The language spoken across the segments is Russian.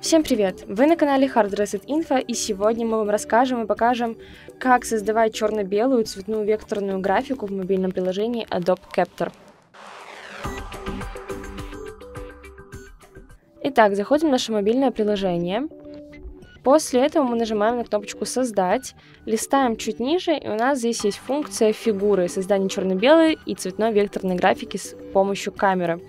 Всем привет! Вы на канале Hard Reset Info, и сегодня мы вам расскажем и покажем, как создавать черно-белую цветную векторную графику в мобильном приложении Adobe Capture. Итак, заходим в наше мобильное приложение. После этого мы нажимаем на кнопочку «Создать», листаем чуть ниже, и у нас здесь есть функция фигуры, создание черно-белой и цветной векторной графики с помощью камеры.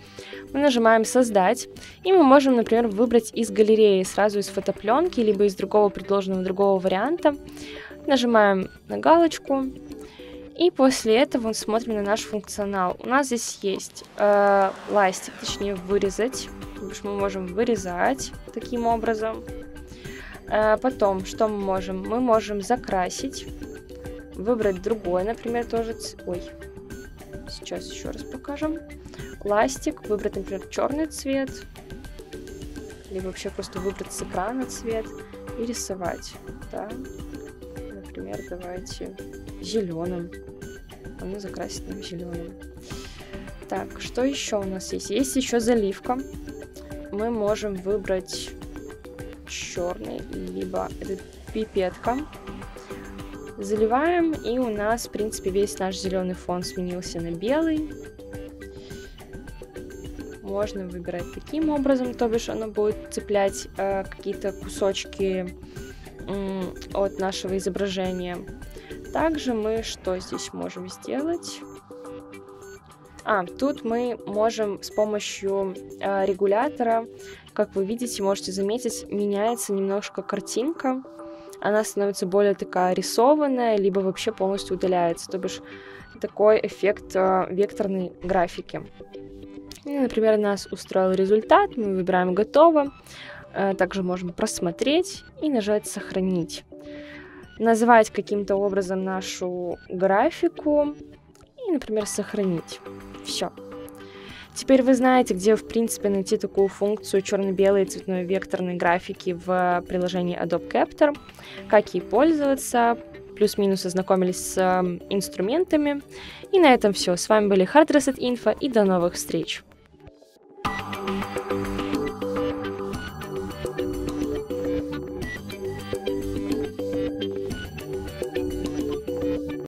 Мы нажимаем «Создать», и мы можем, например, выбрать из галереи сразу из фотопленки, либо из другого предложенного другого варианта. Нажимаем на галочку, и после этого смотрим на наш функционал. У нас здесь есть э, ластик, точнее вырезать, потому что мы можем вырезать таким образом. Э, потом, что мы можем? Мы можем закрасить, выбрать другой, например, тоже... Ой, сейчас еще раз покажем. Пластик, выбрать, например, черный цвет, либо вообще просто выбрать с экрана цвет и рисовать. Да? Например, давайте зеленым. Оно закрасит нам зеленым. Так, что еще у нас есть? Есть еще заливка. Мы можем выбрать черный, либо это пипетка. Заливаем, и у нас, в принципе, весь наш зеленый фон сменился на белый. Можно выбирать таким образом, то бишь оно будет цеплять э, какие-то кусочки э, от нашего изображения. Также мы что здесь можем сделать? А, тут мы можем с помощью э, регулятора, как вы видите, можете заметить, меняется немножко картинка. Она становится более такая рисованная, либо вообще полностью удаляется. То бишь такой эффект э, векторной графики. И, например, нас устроил результат, мы выбираем «Готово». Э, также можем просмотреть и нажать «Сохранить». Назвать каким-то образом нашу графику и, например, сохранить. Все. Теперь вы знаете, где, в принципе, найти такую функцию черно-белой цветной векторной графики в приложении Adobe Capture, как ей пользоваться, плюс-минус ознакомились с инструментами. И на этом все. С вами были Hard Reset Info и до новых встреч!